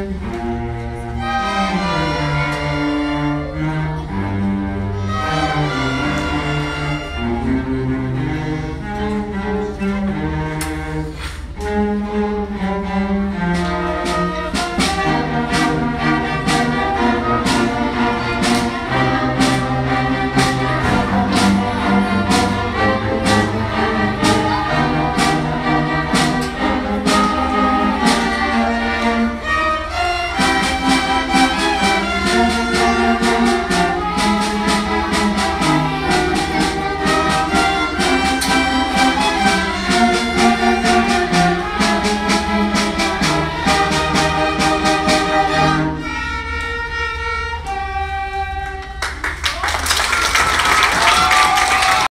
Mm-hmm.